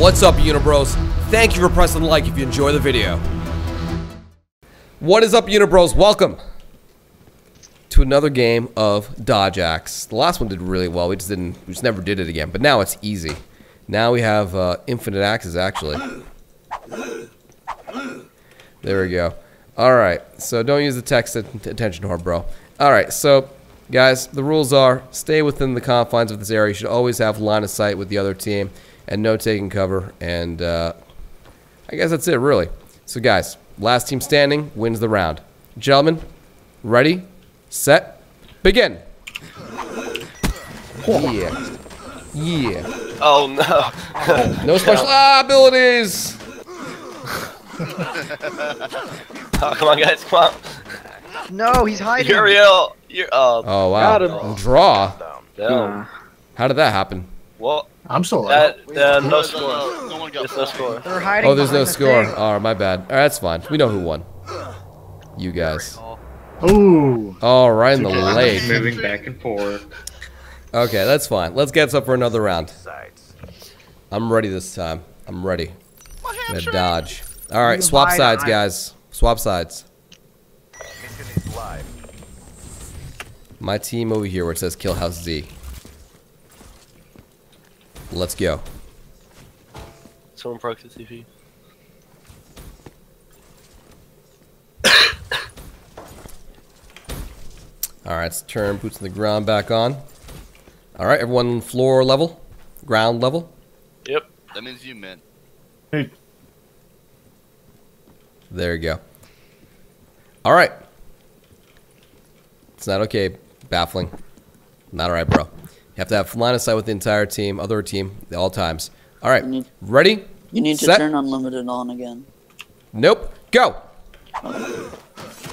What's up, Unibros? Thank you for pressing like if you enjoy the video. What is up, Unibros? Welcome to another game of Dodge Axe. The last one did really well. We just didn't, we just never did it again. But now it's easy. Now we have uh, infinite axes, actually. There we go. All right, so don't use the text at- attention whore, bro. All right, so guys, the rules are stay within the confines of this area. You should always have line of sight with the other team and no taking cover. And uh, I guess that's it, really. So, guys, last team standing wins the round. Gentlemen, ready, set, begin. Yeah. Yeah. Oh no. No special ah, abilities. Oh, come on, guys, come on. No, he's hiding. Uriel, you're. Oh, Oh wow. Got him. Draw. damn. How did that happen? Well, I'm still alive. that, uh, no score. No one got There's no score. They're hiding. Oh, there's no the score. thing. Oh, my bad. All right, that's fine. We know who won. You guys. Ooh. Oh, right in the leg. Moving back and forth. Okay, that's fine. Let's get up for another round. I'm ready this time. I'm ready. Gonna dodge. All right, swap sides, guys. Swap sides. My team over here where it says Kill House Z. Let's go. Someone proxy TV. All right, let's turn boots on the ground back on. All right, everyone floor level, ground level. Yep. That means you, man. There you go. All right. It's not okay. Baffling. Not all right, bro. You have to have line of sight with the entire team, other team, at all times. All right. You need- Ready? You need to turn unlimited on again. Nope. Go.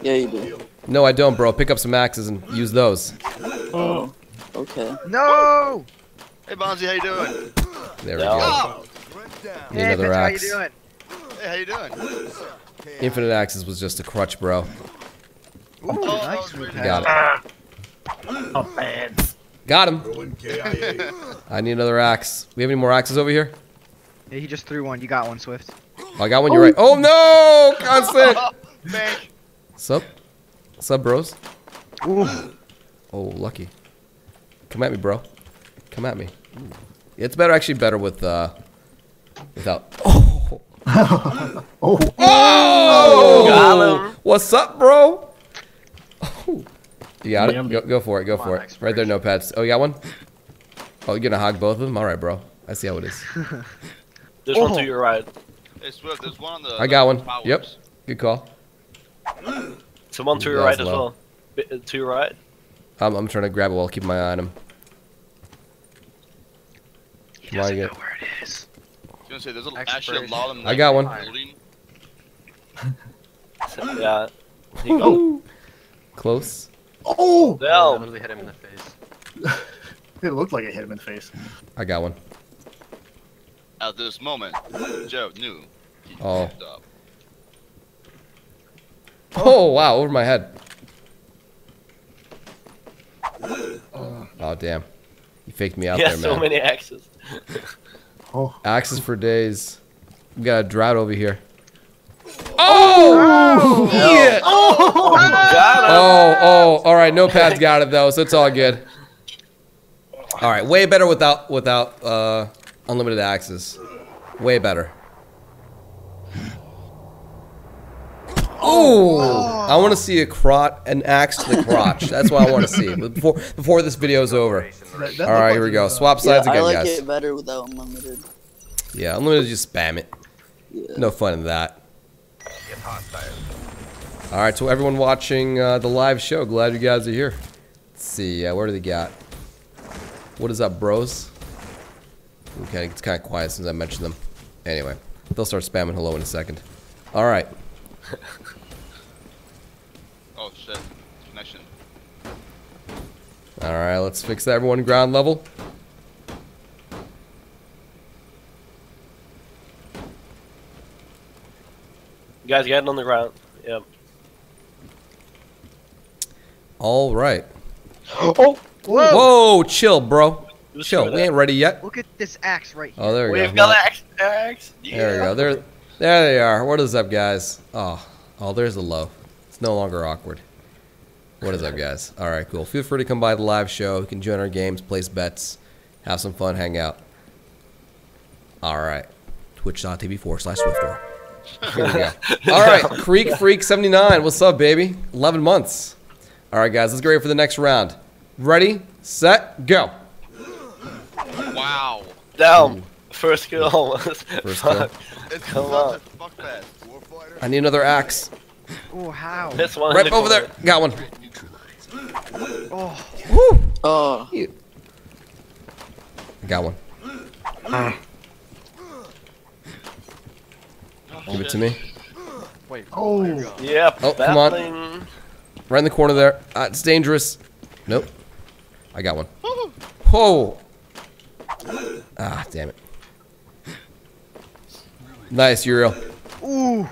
Yeah, you do. No, I don't, bro. Pick up some axes and use those. Oh, okay. No. Hey, Bonzi, how you doing? There we go. Oh, Need Hey, another Vince, how you axe. doing? hey, how you doing? Infinite axes was just a crutch, bro. Ooh, Oh, nice. oh. Got it. Ah. Oh, man. Got him. I need another axe. We have any more axes over here? Yeah, he just threw one. You got one, Swift. Oh, I got one. You're right. Oh no! Constant. Bank. Sup? Sup, bros? Ooh. Oh, lucky. Come at me, bro. Come at me. It's better, actually, better with uh, without. Oh. Oh. Oh! Got him. What's up, bro? Oh. You got Yeah. it. Go, go for it. Go for it. Right there, notepads. Oh, you got one. Oh, you're gonna hog both of them. All right, bro. I see how it is. There's one Oh. to your right. Hey, Swift, there's one on the. I got one. towers. Yep. Good call. Someone to You your guys right as well. Bi- uh, To your right. I'm, I'm trying to grab it while keeping my eye on him. He doesn't you know where it is. I was gonna say, there's a, actually a lot of them. I got one. building. So, yeah. Here you go. Close. Oh. Damn. literally hit him in the face. It looked like it hit him in the face. I got one. At this moment, Joe knew. He Oh. up. Oh wow, over my head. Oh damn. You faked me out Yeah, there, so man. many axes. Oh. Axes for days. We got a drought over here. Oh! Yeah! Got him. Oh, oh, all right. No pads got it though, so it's all good. All right, way better without without uh, unlimited axes. Way better. Ooh, I want to see a crotch, an axe to the crotch. That's what I want to see before before this video is over. That- that All right, here we go. it was, Swap Yeah, sides I like guys. it better without unlimited. Yeah, unlimited, just spam it. Yeah. No fun in that. All right, so everyone watching uh, the live show, glad you guys are here. Let's see, uh, where do they got? What is up, bros? Okay, it's kind of quiet since I mentioned them. Anyway, they'll start spamming hello in a second. All right, Oh shit. Connection. all right, let's fix that. Everyone ground level. You guys getting on the ground. Yep. All right. Oh, whoa! Whoa, chill, bro. Just Chill. We ain't ready yet. Look at this axe right here. Oh, there we We've go. got axe. axe. There we go. There, there they are. What is up, guys? Oh, oh, there's the low. It's no longer awkward. What is up, guys? All right, cool. Feel free to come by the live show. You can join our games, place bets, have some fun, hang out. All right. Twitch.tv forward slash Swiftor. Here we go. All right, Creek Freak 79. What's up, baby? 11 months. All right, guys, let's get ready for the next round. Ready, set, go. Wow. Down. First kill. almost. First kill. It's Come on. a fuck fest. I need another axe. Oh, how? This one. in Right the over corner. there. Got one. Oh, Woo. Oh, You. Got one. Ah. Give it to me. Wait. Oh. Yep. Oh, come on. battling. Right in the corner there. Uh, it's dangerous. Nope. I got one. Whoa. Ah, damn it. Nice, Uriel. ooh.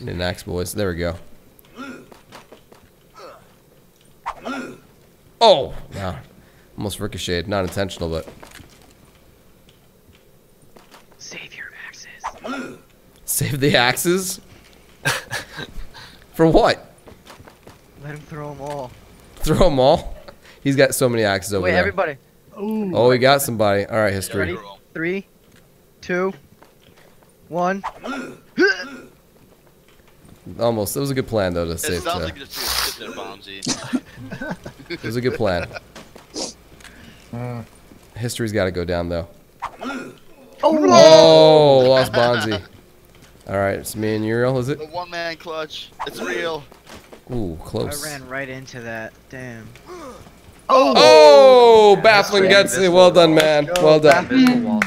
Need an axe, boys. There we go. Oh! Wow. Almost ricocheted. Not intentional, but. Save your axes. Save the axes? For what? Let him throw them all. Throw them all? He's got so many axes over Wait, there. everybody. Ooh. Oh, we got somebody. All right, history. Ready? Three, two, one. Almost. It was a good plan, though, to It save. sounds To, like you just sit there, Bonzi. it was a good plan. Hmm. History's got to go down, though. Oh, oh lost Bonzi. All right, it's me and Uriel, is it? The one man clutch. It's real. Ooh, close. I ran right into that. Damn. Oh, Oh! oh, oh baffling gets gutsy. Well done, man. Well done.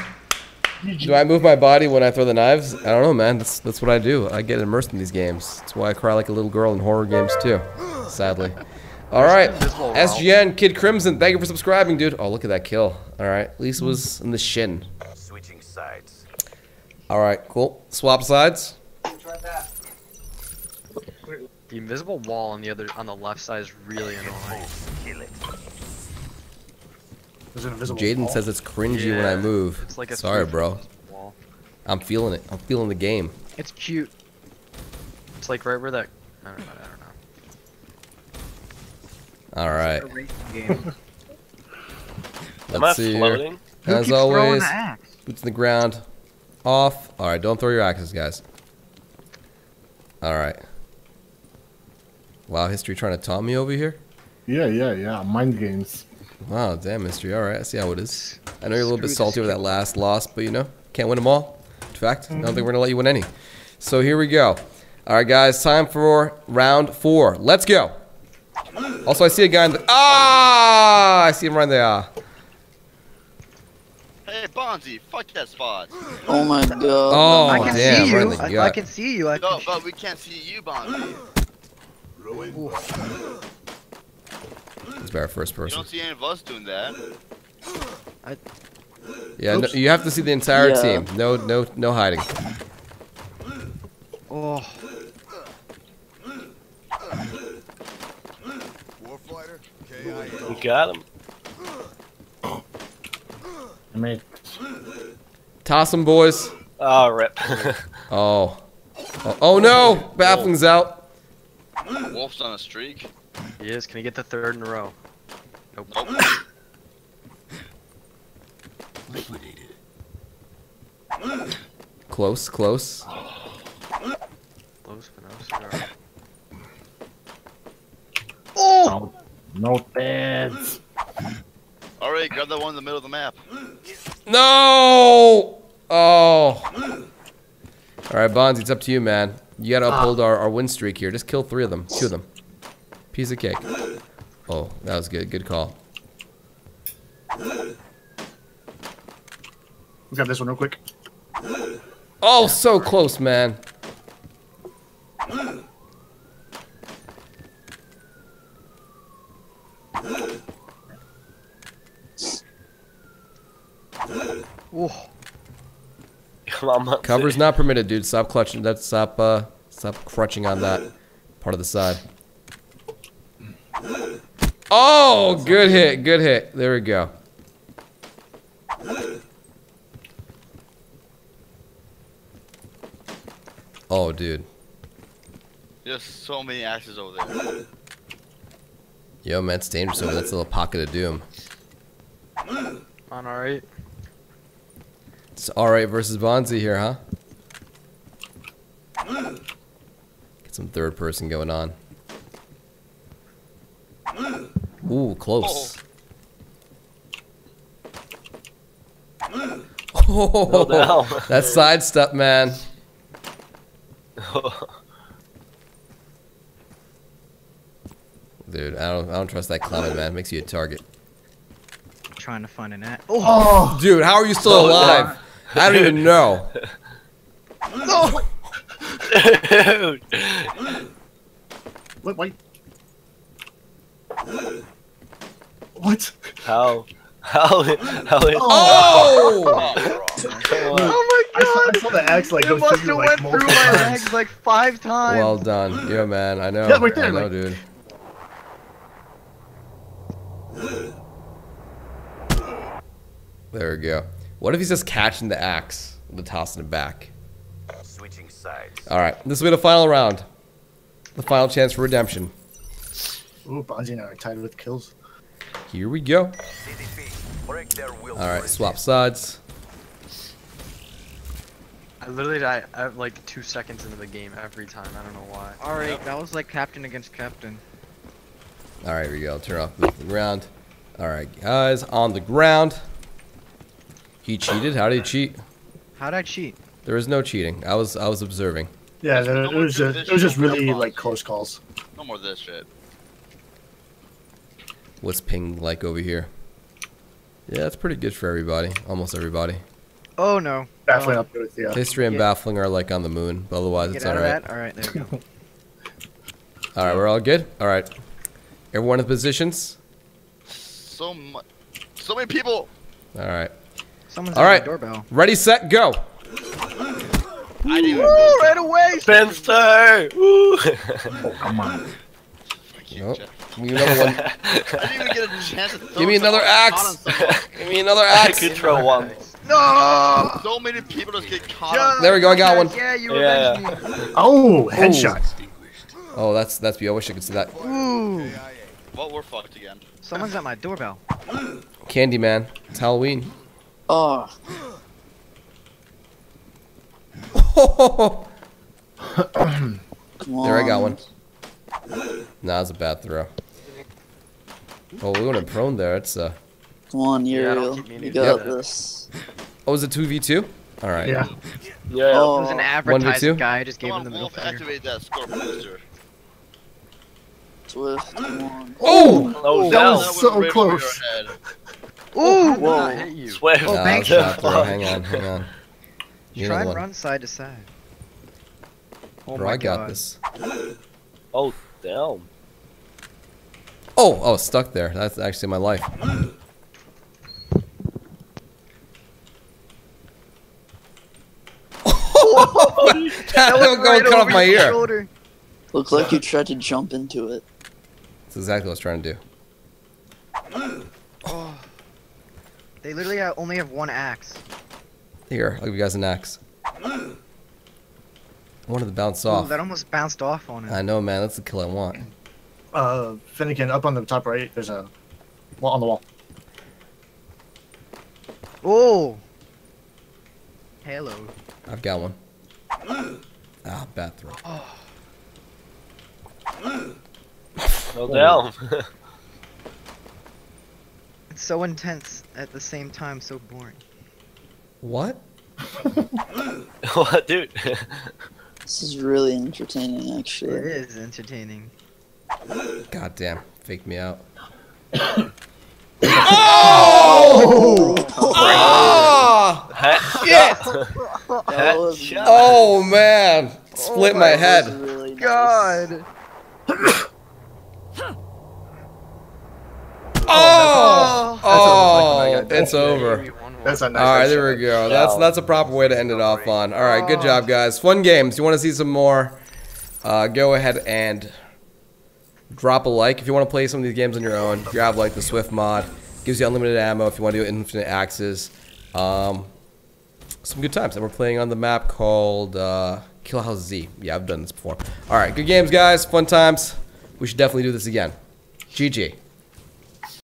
Do I move my body when I throw the knives? I don't know, man. That's that's what I do. I get immersed in these games. That's why I cry like a little girl in horror games too. Sadly. All right, SGN Kid Crimson. Thank you for subscribing, dude. Oh, look at that kill. All right, at least it was in the shin. Switching sides. All right, cool. Swap sides. The invisible wall on the other on the left side is really annoying. There's an invisible Jaden says it's cringy when I move. It's like a Sorry, bro. Wall. I'm feeling it. I'm feeling the game. It's cute. It's like right where that. I don't know. I don't know. All right. It's a racing game. Am I Let's see here. floating? Who As keeps always, boots in the ground. Off. All right, don't throw your axes, guys. All right. Wow, history trying to taunt me over here. Yeah, yeah, yeah. Mind games. Wow, damn history. All right, I see how it is. I know you're a little bit salty over that last loss, but you know, can't win them all. In fact, I don't think we're gonna let you win any. So here we go. All right, guys, time for round four. Let's go. Also, I see a guy in the ah, I see him right there. Hey, Bonzi, fuck that spot. oh my god. Oh, I can damn, see right you. the I, I can see you. I No, can but we can't see you, Bonzi. It's better first You person. don't see any of us doing that. I... Yeah, no, you have to see the entire Yeah. team. No, no, no hiding. Oh, We got him. I made Toss them, boys. Oh, rip. Oh. oh, oh no! Baffling's out. Wolf's on a streak. He is. Can he get the third in a row? Nope. Nope. Close, close. Close, but oh, no cigar. no, no beds. Alright, grab that one in the middle of the map. No! Oh. All right, Bonzi, it's up to you, man. You gotta uphold our, our win streak here. Just kill three of them. Two of them. Piece of cake. Oh, that was good. Good call. Let's grab this one real quick. Oh, so close, man. oh. Come on, Cover's not permitted, dude. Stop clutching. That stop. Uh, stop crutching on that part of the side. Oh, good hit, good hit. There we go. Oh, dude. There's so many axes over there. Yo, man, it's dangerous over there. That's a little pocket of doom. On alright. It's alright versus Bonzi here, huh? Get some third person going on. Ooh, close. Oh, down. that sidestep, man. Dude, I don't, I don't trust that climbing, man. It Makes you a target. trying to find an act. Oh, Oh, Dude, how are you still alive? I don't even know. Dude. what? Wait. What? How? How? How? Oh! Come on. oh my I saw, I saw the axe like It must through have like went through my legs like five times. Well done. Yeah, man. I know. Yeah, right there, I know, like- dude. There we go. What if he's just catching the axe and tossing it back? Switching sides. All right, this will be the final round. The final chance for redemption. Ooh, Bonzi and I are tied with kills. Here we go. CDP. Break their will. All right, swap sides. I literally die I have like two seconds into the game every time. I don't know why. All right, that was like captain against captain. All right, here we go. Turn off the ground. All right, guys, on the ground. He cheated. How did he cheat? How did I cheat? There was no cheating. I was I was observing. Yeah, No there- it was just it was just no more really bonds. like close calls. No more of this shit. What's ping like over here? Yeah, it's pretty good for everybody. Almost everybody. Oh no. Definitely Oh, up with the. Uh, History and Yeah. baffling are like on the moon, but otherwise Get it's out all of right. that. All right, there we go. All right, we're all good. All right, everyone in positions. So much. So many people. All right, Someone's All at my doorbell. ready, set, go. I didn't Woo! go Right away. Spencer! Woo! oh, come on. Nope. Give me another one. I didn't even get a chance to throw Give me another axe. Give me another I axe. could throw one. No. So many people just get caught. Yeah, There we go, I got one. Yeah, you Yeah, avenged me. Oh, headshot. Oh, that's that's I wish I could see that. Ooh. Well, we're fucked again. Someone's at my doorbell. Candyman. It's Halloween. Oh. There, I got one. Nah, it's a bad throw. Oh, we went in prone there. It's uh. Come on, Yeah, don't Uriel. keep you got it. this. Oh, is it two v two? All right. Yeah. Yeah. It Oh, was an two? advertising guy. I just gave Come him on, the middle Wolf, finger. activate that score booster. Swift, come on. Oh! Oh, That down. was so right close. Your head. Whoa. I hit you. Swift. Oh, Nah, thank it's a you. bad throw. Hang on, hang on. Need Try another and one. run side to side. Oh Bro, my I got god. this. Oh, damn. Oh, oh, stuck there. That's actually my life. that went will go right cut off over my your ear. shoulder. Looked like you tried to jump into it. That's exactly what I was trying to do. They literally have, only have one axe. Here, I'll give you guys an axe. I wanted to bounce Ooh, off. that almost bounced off on it. I know, man. That's the kill I want. Uh, Finnegan, up on the top right, there's a well on the wall. Oh. Hello. I've got one. Ah, bad throw. No down. It's so intense at the same time, so boring. What? what, dude? This is really entertaining, actually. It is entertaining. God damn. Faked me out. Oh! Ah! Ah! That was, Headshot. Oh, man. Split oh, my that was head. really nice. God. Oh! Oh, That's a- it's over. Maybe one more. That's a nice. All right, there we go. That's that's a proper way to end it off on. All right, good job, guys. Fun games. You want to see some more? Uh, go ahead and drop a like if you want to play some of these games on your own. Grab like the Swift mod, gives you unlimited ammo if you want to do infinite axes. Um, some good times. And we're playing on the map called uh, Kill House Z. Yeah, I've done this before. All right, good games, guys. Fun times. We should definitely do this again. GG.